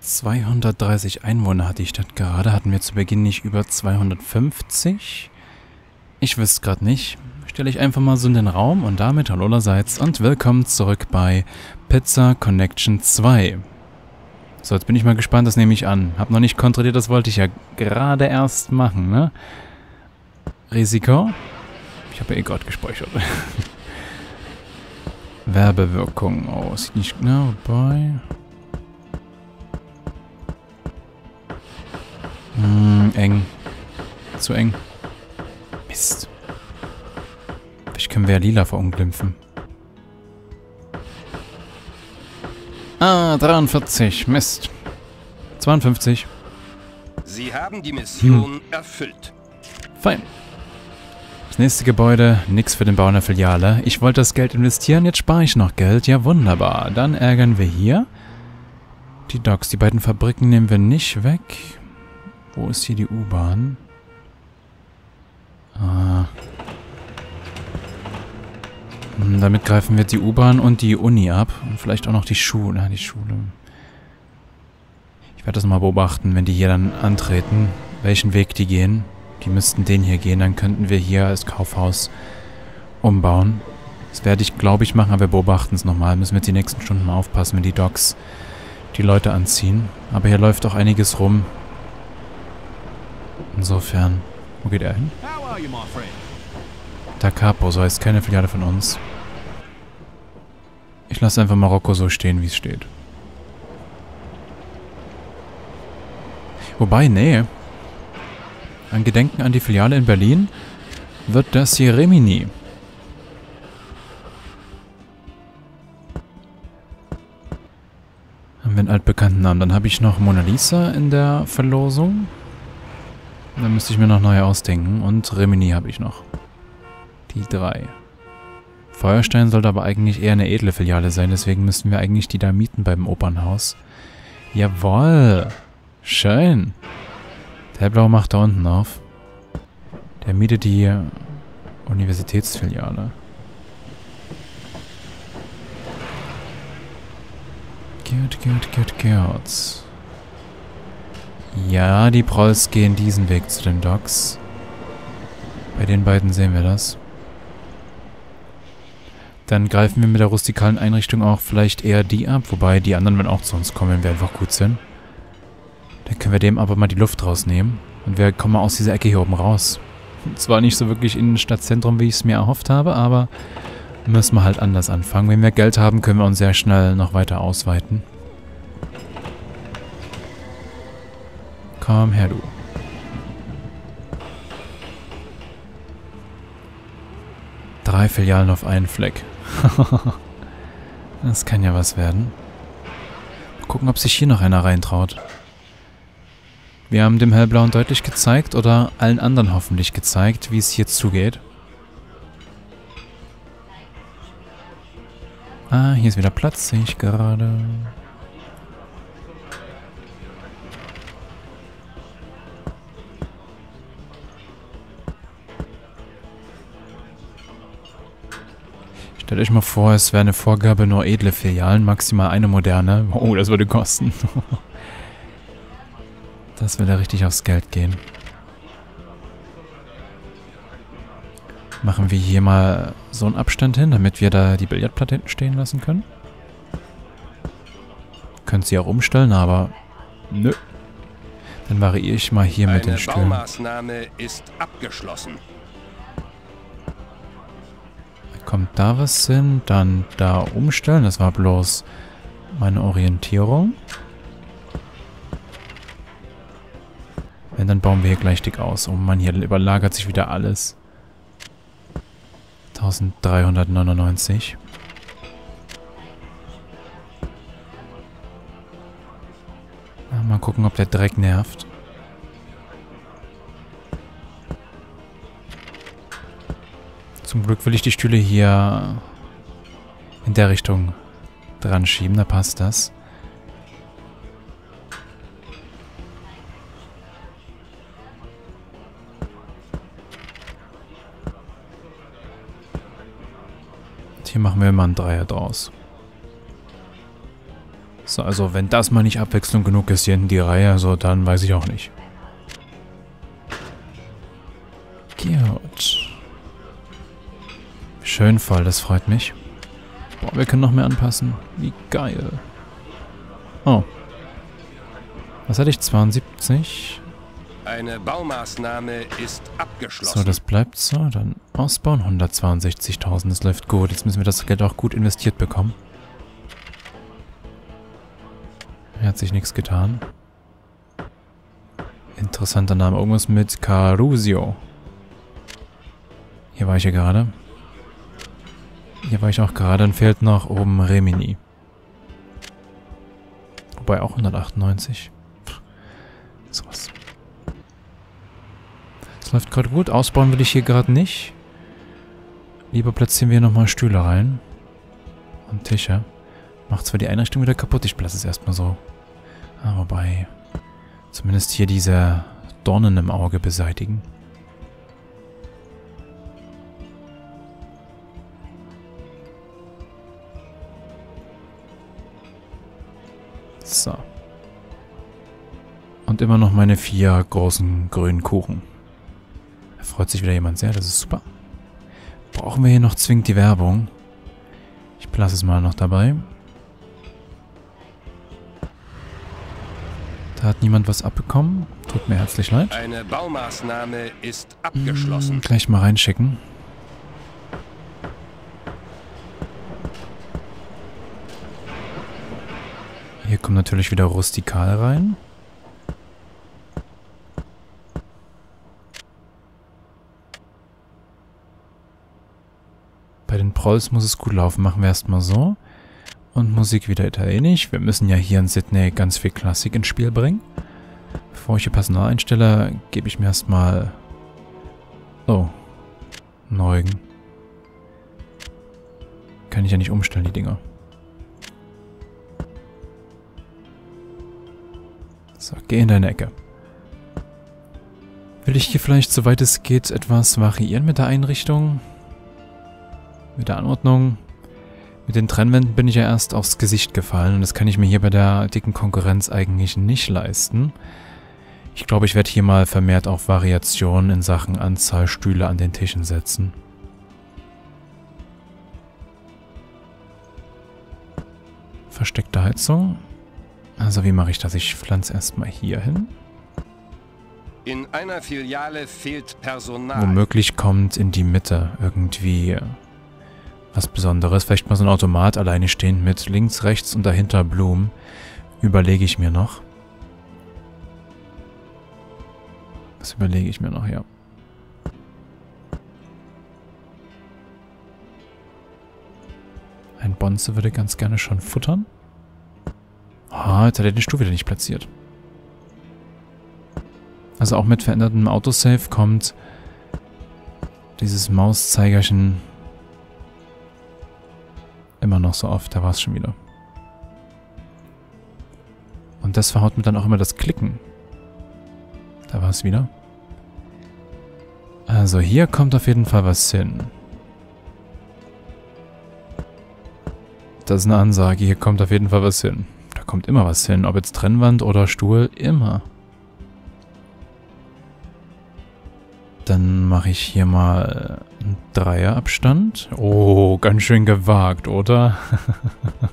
230 Einwohner hat die Stadt gerade. Hatten wir zu Beginn nicht über 250? Ich wüsste gerade nicht. Stelle ich einfach mal so in den Raum und damit hallo allerseits und willkommen zurück bei Pizza Connection 2. So, jetzt bin ich mal gespannt, das nehme ich an. Hab noch nicht kontrolliert, das wollte ich ja gerade erst machen, ne? Risiko? Ich habe ja eh gerade gespeichert. Werbewirkung. Oh, sieht nicht genau bei. Hm, eng. Zu eng. Mist. Vielleicht können wir ja lila verunglimpfen. Ah, 43. Mist. 52. Sie haben die Mission hm. erfüllt. Fein. Das nächste Gebäude, nix für den Bau einer Filiale. Ich wollte das Geld investieren, jetzt spare ich noch Geld. Ja, wunderbar. Dann ärgern wir hier. Die Docks, die beiden Fabriken nehmen wir nicht weg. Wo ist hier die U-Bahn? Ah. Hm, damit greifen wir die U-Bahn und die Uni ab. Und vielleicht auch noch die Schule. Ja, die Schule. Ich werde das mal beobachten, wenn die hier dann antreten, welchen Weg die gehen. Die müssten den hier gehen, dann könnten wir hier als Kaufhaus umbauen. Das werde ich, glaube ich, machen, aber wir beobachten es nochmal. Müssen wir jetzt die nächsten Stunden mal aufpassen, wenn die Docs die Leute anziehen. Aber hier läuft auch einiges rum. Insofern. Wo geht er hin? Da Capo, so heißt keine Filiale von uns. Ich lasse einfach Marokko so stehen, wie es steht. Wobei, nee. Ein Gedenken an die Filiale in Berlin wird das hier Remini. Haben wir einen altbekannten Namen. Dann habe ich noch Mona Lisa in der Verlosung. Dann müsste ich mir noch neue ausdenken. Und Remini habe ich noch. Die drei. Feuerstein sollte aber eigentlich eher eine edle Filiale sein, deswegen müssten wir eigentlich die da mieten beim Opernhaus. Jawoll. Schön. Der Blau macht da unten auf. Der mietet die Universitätsfiliale. Gut, gut, gut, gut. Ja, die Prolls gehen diesen Weg zu den Docks. Bei den beiden sehen wir das. Dann greifen wir mit der rustikalen Einrichtung auch vielleicht eher die ab, wobei die anderen, wenn auch zu uns kommen, wenn wir einfach gut sind. Dann können wir dem aber mal die Luft rausnehmen. Und wir kommen aus dieser Ecke hier oben raus. Zwar nicht so wirklich in ein Stadtzentrum, wie ich es mir erhofft habe, aber müssen wir halt anders anfangen. Wenn wir Geld haben, können wir uns sehr schnell noch weiter ausweiten. Komm her, du. Drei Filialen auf einen Fleck. das kann ja was werden. Mal gucken, ob sich hier noch einer reintraut. Wir haben dem Hellblauen deutlich gezeigt, oder allen anderen hoffentlich gezeigt, wie es hier zugeht. Ah, hier ist wieder Platz, sehe ich gerade. Stellt euch mal vor, es wäre eine Vorgabe, nur edle Filialen, maximal eine moderne. Oh, das würde kosten. das würde richtig aufs Geld gehen. Machen wir hier mal so einen Abstand hin, damit wir da die Billardplatte hinten stehen lassen können. Könnt sie auch umstellen, aber nö. Dann variiere ich mal hier Eine mit den Stühlen. Baumaßnahme ist abgeschlossen kommt da was hin, dann da umstellen. Das war bloß meine Orientierung. Wenn, dann bauen wir hier gleich dick aus. Oh Mann, hier überlagert sich wieder alles. 1399. Mal gucken, ob der Dreck nervt. Zum Glück will ich die Stühle hier in der Richtung dran schieben, da passt das. Hier machen wir immer einen Dreier draus. So, also wenn das mal nicht Abwechslung genug ist hier in die Reihe, so dann weiß ich auch nicht. Schön voll, das freut mich. Boah, wir können noch mehr anpassen. Wie geil. Oh. Was hatte ich? 72? Eine Baumaßnahme ist abgeschlossen. So, das bleibt so. Dann ausbauen. 162.000, das läuft gut. Jetzt müssen wir das Geld auch gut investiert bekommen. Hier hat sich nichts getan. Interessanter Name. Irgendwas mit Carusio. Hier war ich ja gerade. Hier war ich auch gerade. Dann fehlt noch oben Remini. Wobei auch 198. Pff, sowas. Es läuft gerade gut. Ausbauen will ich hier gerade nicht. Lieber platzieren wir nochmal Stühle rein. Und Tische. Macht zwar die Einrichtung wieder kaputt, ich lasse es erstmal so. Ah, wobei. Zumindest hier diese Dornen im Auge beseitigen. So. Und immer noch meine vier großen grünen Kuchen. Da freut sich wieder jemand sehr, das ist super. Brauchen wir hier noch zwingend die Werbung? Ich lasse es mal noch dabei. Da hat niemand was abbekommen. Tut mir herzlich leid. Eine Baumaßnahme ist abgeschlossen. Hm, gleich mal reinschicken. Hier kommt natürlich wieder rustikal rein. Bei den Prolls muss es gut laufen. Machen wir erstmal so. Und Musik wieder italienisch. Wir müssen ja hier in Sydney ganz viel Klassik ins Spiel bringen. Bevor ich hier Personal einstelle, gebe ich mir erstmal... Oh. Neugen. Kann ich ja nicht umstellen, die Dinger. So, geh in deine Ecke. Will ich hier vielleicht, soweit es geht, etwas variieren mit der Einrichtung? Mit der Anordnung? Mit den Trennwänden bin ich ja erst aufs Gesicht gefallen und das kann ich mir hier bei der dicken Konkurrenz eigentlich nicht leisten. Ich glaube, ich werde hier mal vermehrt auf Variationen in Sachen Anzahl Stühle an den Tischen setzen. Versteckte Heizung. Also wie mache ich das? Ich pflanze erstmal hier hin. In einer Filiale fehlt Personal. Womöglich kommt in die Mitte irgendwie was Besonderes. Vielleicht mal so ein Automat alleine stehen mit links, rechts und dahinter Blumen. Überlege ich mir noch. Das überlege ich mir noch, ja. Ein Bonze würde ganz gerne schon futtern. Ah, jetzt hat er den Stuhl wieder nicht platziert. Also auch mit verändertem Autosave kommt dieses Mauszeigerchen Immer noch so oft, da war es schon wieder. Und das verhaut mir dann auch immer das Klicken. Da war es wieder. Also hier kommt auf jeden Fall was hin. Das ist eine Ansage, hier kommt auf jeden Fall was hin. Kommt immer was hin, ob jetzt Trennwand oder Stuhl, immer. Dann mache ich hier mal einen Dreierabstand. Oh, ganz schön gewagt, oder?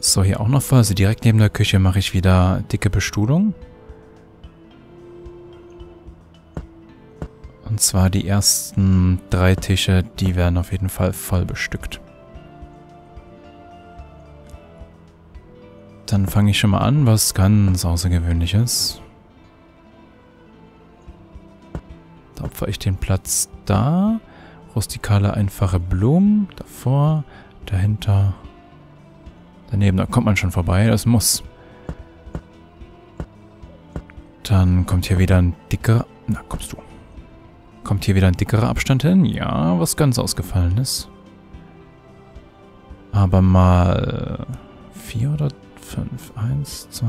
so, hier auch noch. Also direkt neben der Küche mache ich wieder dicke Bestuhlung. Und zwar die ersten drei Tische, die werden auf jeden Fall voll bestückt. Dann fange ich schon mal an, was ganz Außergewöhnliches. Da opfer ich den Platz da. Rustikale, einfache Blumen. Davor, dahinter, daneben. Da kommt man schon vorbei, das muss. Dann kommt hier wieder ein dicker... Na, kommst du. Kommt hier wieder ein dickerer Abstand hin? Ja, was ganz ausgefallen ist. Aber mal vier oder 5. 1, 2,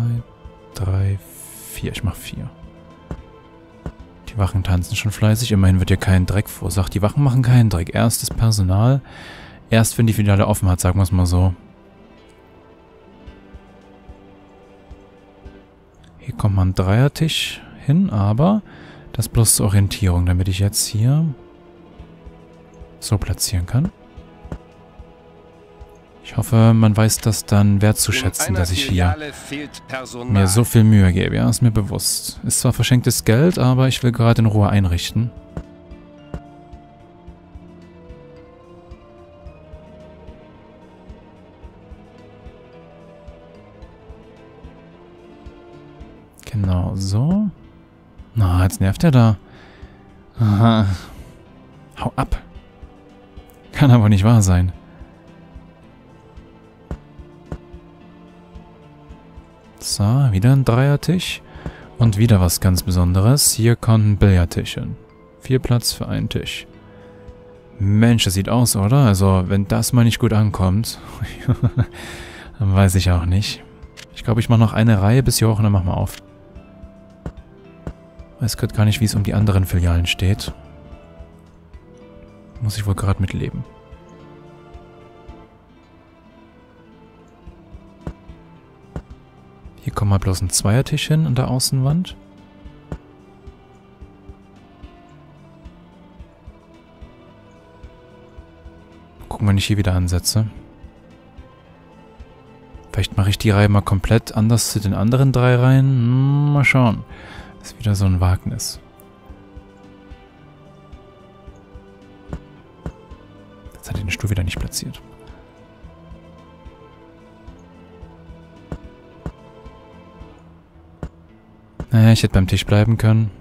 3, 4. Ich mache 4. Die Wachen tanzen schon fleißig. Immerhin wird hier kein Dreck verursacht. Die Wachen machen keinen Dreck. Erst das Personal. Erst wenn die Filiale offen hat, sagen wir es mal so. Hier kommt mal ein Dreiertisch hin, aber das bloß zur Orientierung, damit ich jetzt hier so platzieren kann. Ich hoffe, man weiß das dann wertzuschätzen, dass ich hier mir so viel Mühe gebe. Ja, ist mir bewusst. Ist zwar verschenktes Geld, aber ich will gerade in Ruhe einrichten. Genau, so. Na, jetzt nervt er da. Aha. Hau ab. Kann aber nicht wahr sein. So, wieder ein Dreiertisch. Und wieder was ganz Besonderes. Hier kommt ein Billardtisch hin. Vier Platz für einen Tisch. Mensch, das sieht aus, oder? Also, wenn das mal nicht gut ankommt, dann weiß ich auch nicht. Ich glaube, ich mache noch eine Reihe bis hier hoch und dann machen wir auf. Weiß gerade gar nicht, wie es um die anderen Filialen steht. Muss ich wohl gerade mitleben. Hier kommt mal bloß ein Zweiertisch hin an der Außenwand. Gucken, wenn ich hier wieder ansetze. Vielleicht mache ich die Reihe mal komplett anders zu den anderen drei Reihen. Hm, mal schauen. Ist wieder so ein Wagnis. Jetzt hat er den Stuhl wieder nicht platziert. Naja, ich hätte beim Tisch bleiben können.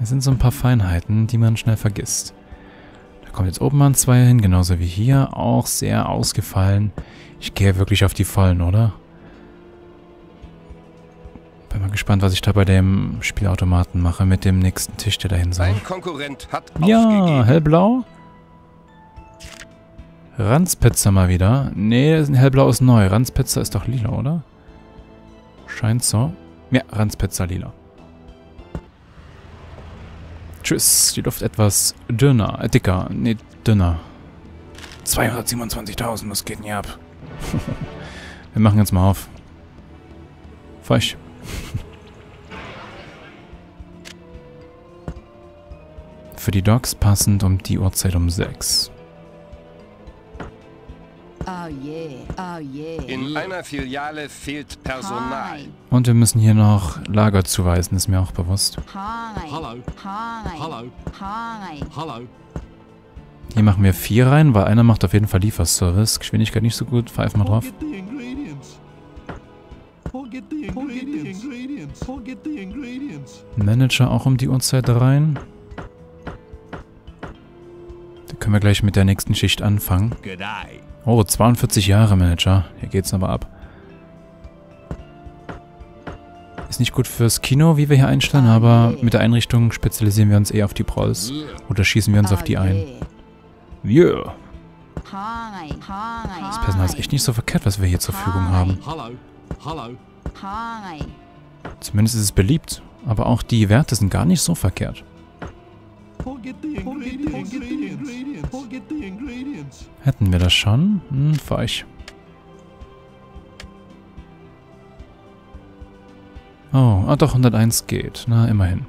Es sind so ein paar Feinheiten, die man schnell vergisst. Da kommt jetzt oben ein Zweier hin, genauso wie hier. Auch sehr ausgefallen. Ich gehe wirklich auf die Vollen, oder? Gespannt, was ich da bei dem Spielautomaten mache mit dem nächsten Tisch, der dahin soll. Ein Konkurrent hat Ja, hellblau. Ranzpizza mal wieder. Nee, hellblau ist neu. Ranzpizza ist doch lila, oder? Scheint so. Ja, Ranzpizza lila. Tschüss. Die Luft etwas dünner. Äh, dicker. Nee, dünner. 227.000, was geht denn hier ab? Wir machen jetzt mal auf. Falsch. Für die Dogs passend um die Uhrzeit um 6. Oh yeah, oh yeah. In einer Filiale fehlt Personal. Hi, Und wir müssen hier noch Lager zuweisen, ist mir auch bewusst. hi, hi. Hier machen wir vier rein, weil einer macht auf jeden Fall Lieferservice. Geschwindigkeit nicht so gut, pfeifen wir drauf. Manager auch um die Uhrzeit rein. Können wir gleich mit der nächsten Schicht anfangen. Oh, 42 Jahre Manager. Hier geht's aber ab. Ist nicht gut fürs Kino, wie wir hier einstellen, aber mit der Einrichtung spezialisieren wir uns eher auf die Prolls. Oder schießen wir uns auf die ein. Yeah. Das Personal ist echt nicht so verkehrt, was wir hier zur Verfügung haben. Zumindest ist es beliebt. Aber auch die Werte sind gar nicht so verkehrt. Hätten wir das schon? Hm, euch. Oh, ah doch, 101 geht. Na, immerhin.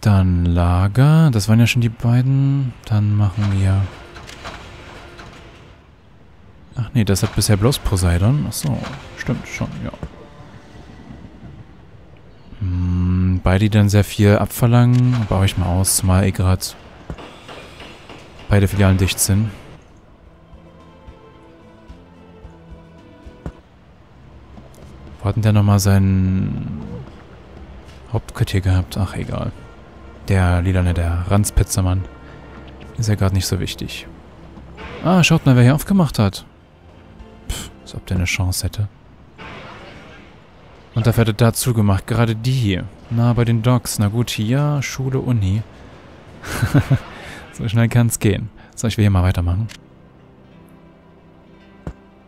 Dann Lager. Das waren ja schon die beiden. Dann machen wir... Ach nee, das hat bisher bloß Poseidon. Ach so, stimmt schon, ja. Hm, beide, dann sehr viel abverlangen, baue ich mal aus, zumal eh gerade beide Filialen dicht sind. Wo hat denn der nochmal sein Hauptquartier gehabt? Ach, egal. Der Lilane, der Ranzpizzamann. Ist ja gerade nicht so wichtig. Ah, schaut mal, wer hier aufgemacht hat. Pff, als ob der eine Chance hätte. Und dafür hat er da zugemacht. Gerade die hier. Na, bei den Docs. Na gut, hier, Schule, Uni. so schnell kann es gehen. So, ich will hier mal weitermachen.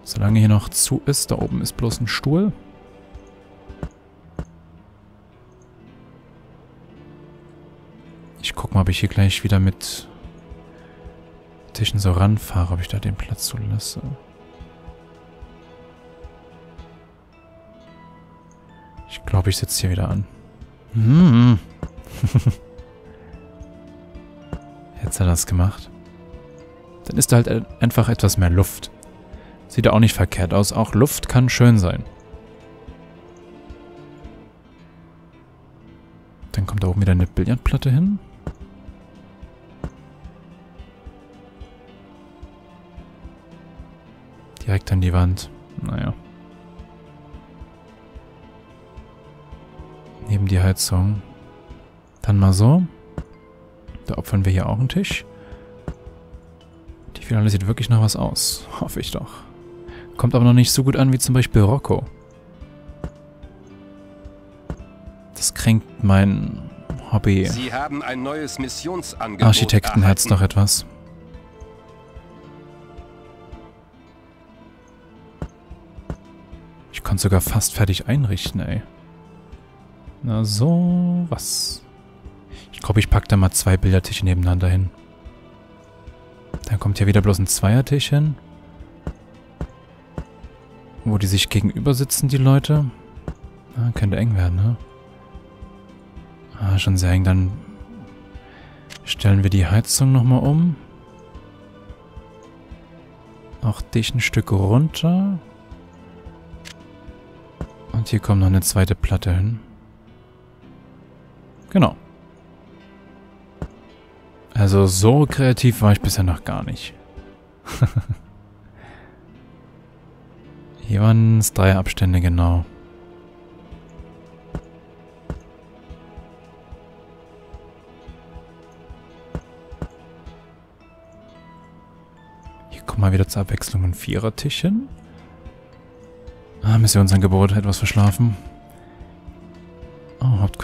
Solange hier noch zu ist, da oben ist bloß ein Stuhl. Ich guck mal, ob ich hier gleich wieder mit Tischen so ranfahre, ob ich da den Platz so lasse. Ich glaube, ich sitze hier wieder an. Hm. Hat er das gemacht. Dann ist da halt einfach etwas mehr Luft. Sieht auch nicht verkehrt aus. Auch Luft kann schön sein. Dann kommt da oben wieder eine Billardplatte hin. Direkt an die Wand. Naja. Neben die Heizung. Dann mal so. Da opfern wir hier auch einen Tisch. Die Finale sieht wirklich nach was aus. Hoffe ich doch. Kommt aber noch nicht so gut an wie zum Beispiel Rocco. Das kränkt mein Hobby. Sie haben ein neues Missionsangebot Architektenherz doch etwas. Ich konnte sogar fast fertig einrichten, ey. Na so, was? Ich glaube, ich packe da mal zwei Bildertische nebeneinander hin. Dann kommt hier wieder bloß ein Zweiertisch hin. Wo die sich gegenüber sitzen, die Leute. Ah, könnte eng werden, ne? Ah, schon sehr eng. Dann stellen wir die Heizung nochmal um. Auch dich ein Stück runter. Und hier kommt noch eine zweite Platte hin. Genau. Also so kreativ war ich bisher noch gar nicht. Hier waren es drei Abstände, genau. Hier kommen wir wieder zur Abwechslung ein Vierertischchen. Ah, Missionsangebot, etwas verschlafen.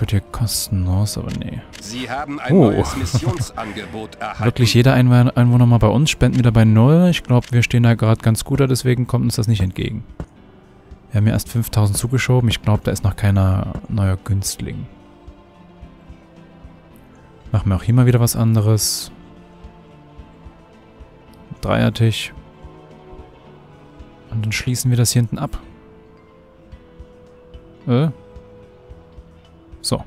Oh, Hauptquartier kostenlos, aber nee. Sie haben ein Oh. neues Missionsangebot erhalten. Wirklich jeder Einwohner mal bei uns, spenden wieder bei Null. Ich glaube, wir stehen da gerade ganz gut da, deswegen kommt uns das nicht entgegen. Wir haben ja erst 5000 zugeschoben. Ich glaube, da ist noch keiner neuer Günstling. Machen wir auch hier mal wieder was anderes. Dreiertisch. Und dann schließen wir das hier hinten ab. Äh? So.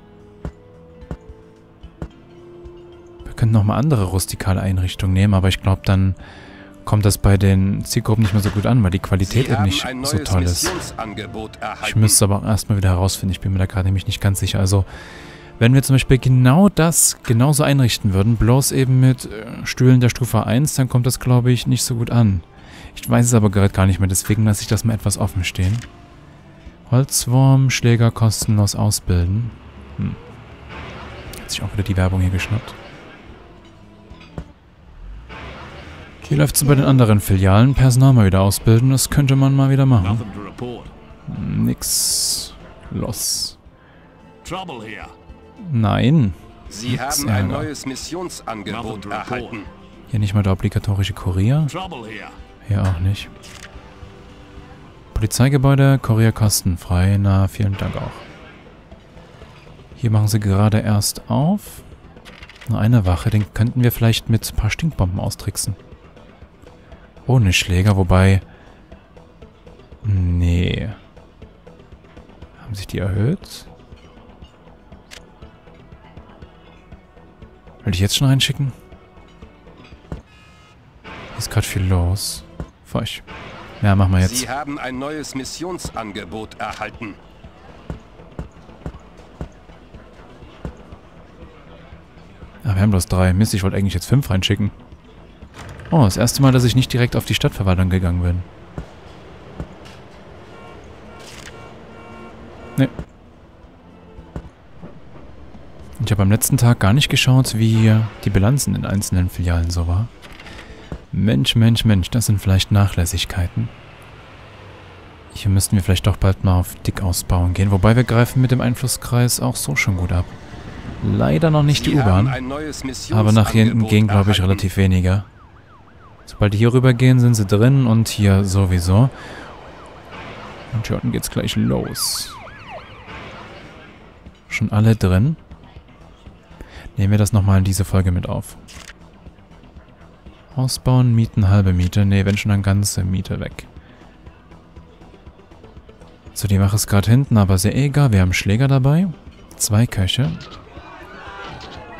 Wir könnten noch mal andere rustikale Einrichtungen nehmen, aber ich glaube, dann kommt das bei den Zielgruppen nicht mehr so gut an, weil die Qualität eben nicht so toll ist. Ich müsste aber auch erstmal wieder herausfinden. Ich bin mir da gerade nämlich nicht ganz sicher. Also, wenn wir zum Beispiel genau das genauso einrichten würden, bloß eben mit äh, Stühlen der Stufe 1, dann kommt das, glaube ich, nicht so gut an. Ich weiß es aber gerade gar nicht mehr, deswegen lasse ich das mal etwas offen stehen. Holzwurm, Schläger kostenlos ausbilden. Hm. Hat sich auch wieder die Werbung hier geschnappt. Hier läuft es bei den anderen Filialen. Personal mal wieder ausbilden, das könnte man mal wieder machen. Report. Nix los. Nein. Sie Nix haben ein neues Missionsangebot erhalten. Hier nicht mal der obligatorische Kurier. Hier auch nicht. Polizeigebäude, Kurier kostenfrei. Na, vielen Dank auch. Hier machen sie gerade erst auf. Nur eine Wache, den könnten wir vielleicht mit ein paar Stinkbomben austricksen. Ohne Schläger, wobei... Nee. Haben sich die erhöht? Will ich jetzt schon reinschicken? Hier ist gerade viel los. Feucht. Ja, machen wir jetzt. Sie haben ein neues Missionsangebot erhalten. Haben bloß drei. Mist, ich wollte eigentlich jetzt fünf reinschicken. Oh, das erste Mal, dass ich nicht direkt auf die Stadtverwaltung gegangen bin. Nee. Ich habe am letzten Tag gar nicht geschaut, wie die Bilanzen in einzelnen Filialen so war. Mensch, Mensch, Mensch, das sind vielleicht Nachlässigkeiten. Hier müssten wir vielleicht doch bald mal auf Dickausbauen gehen, wobei wir greifen mit dem Einflusskreis auch so schon gut ab. Leider noch nicht die U-Bahn. Aber nach hier hinten gehen, glaube ich, relativ weniger. Sobald die hier rüber gehen, sind sie drin und hier sowieso. Und hier unten geht's gleich los. Schon alle drin? nehmen wir das nochmal in diese Folge mit auf. Ausbauen, Mieten, halbe Miete. Ne, wenn schon dann ganze Miete weg. So, die Wache ist gerade hinten, aber sehr egal. Wir haben Schläger dabei. Zwei Köche.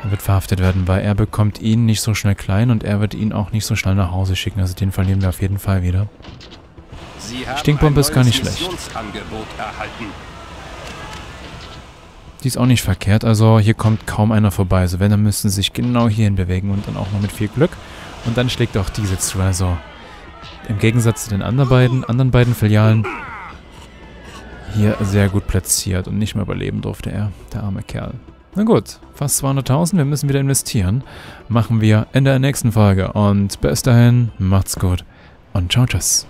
Er wird verhaftet werden, weil er bekommt ihn nicht so schnell klein und er wird ihn auch nicht so schnell nach Hause schicken. Also den verlieren wir auf jeden Fall wieder. Stinkbombe ist gar nicht schlecht. Die ist auch nicht verkehrt, also hier kommt kaum einer vorbei. Also wenn, dann müssten sie sich genau hierhin bewegen und dann auch noch mit viel Glück. Und dann schlägt auch diese zu, also im Gegensatz zu den anderen beiden, anderen beiden Filialen hier sehr gut platziert und nicht mehr überleben durfte er, der arme Kerl. Na gut, fast 200.000, wir müssen wieder investieren. Machen wir in der nächsten Folge und bis dahin, macht's gut und ciao, tschüss.